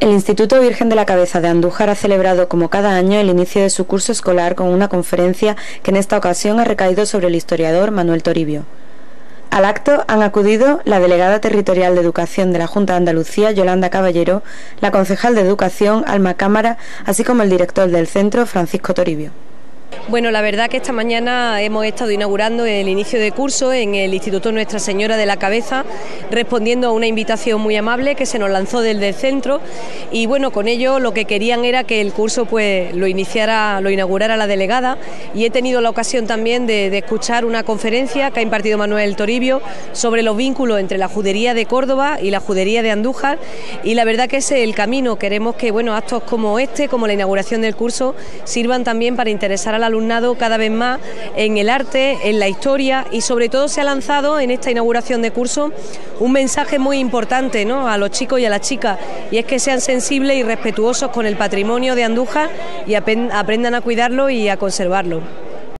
El Instituto Virgen de la Cabeza de Andújar ha celebrado como cada año el inicio de su curso escolar con una conferencia que en esta ocasión ha recaído sobre el historiador Manuel Toribio. Al acto han acudido la delegada territorial de Educación de la Junta de Andalucía, Yolanda Caballero, la concejal de Educación, Alma Cámara, así como el director del centro, Francisco Toribio. Bueno, la verdad que esta mañana hemos estado inaugurando el inicio de curso en el Instituto Nuestra Señora de la Cabeza, respondiendo a una invitación muy amable que se nos lanzó desde el centro. Y bueno, con ello lo que querían era que el curso pues lo iniciara, lo inaugurara la delegada. Y he tenido la ocasión también de, escuchar una conferencia que ha impartido Manuel Toribio sobre los vínculos entre la judería de Córdoba y la judería de Andújar. Y la verdad que es el camino, queremos que bueno, actos como este, como la inauguración del curso, sirvan también para interesar a al alumnado cada vez más en el arte, en la historia y sobre todo se ha lanzado en esta inauguración de curso un mensaje muy importante ¿no? a los chicos y a las chicas y es que sean sensibles y respetuosos con el patrimonio de Andújar y aprendan a cuidarlo y a conservarlo.